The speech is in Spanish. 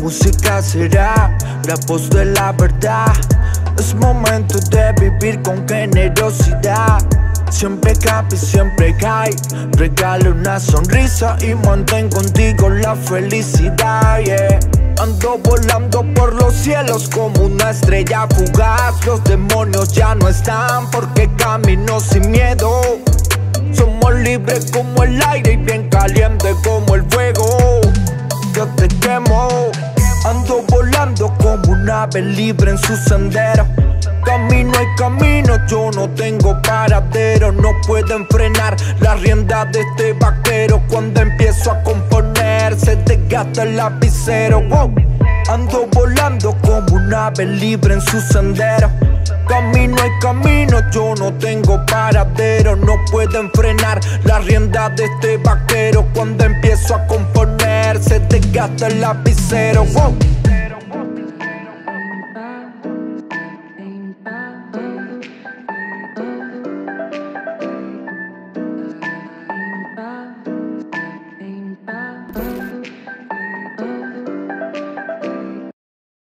música será la voz de la verdad. Es momento de vivir con generosidad. Siempre cabe, siempre cae. Regala una sonrisa y mantén contigo la felicidad. Ando volando por los cielos como una estrella fugaz. Los demonios ya no están porque camino sin miedo. Somos libres como el aire y bien caliente como un ave libre en su sendero. Camino y camino, yo no tengo paradero. No pueden frenar la rienda de este vaquero. Cuando empiezo a componer, se desgasta el lapicero. Wow. Ando volando como un ave libre en su sendero. Camino y camino, yo no tengo paradero. No pueden frenar la rienda de este vaquero. Cuando empiezo a componer, se desgasta el lapicero. Wow. Bye.